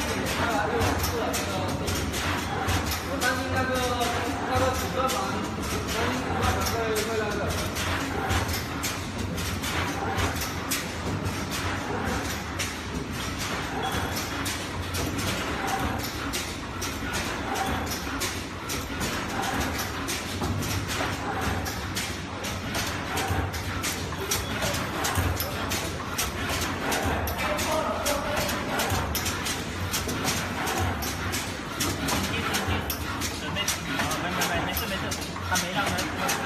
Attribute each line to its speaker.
Speaker 1: crazy.
Speaker 2: down there.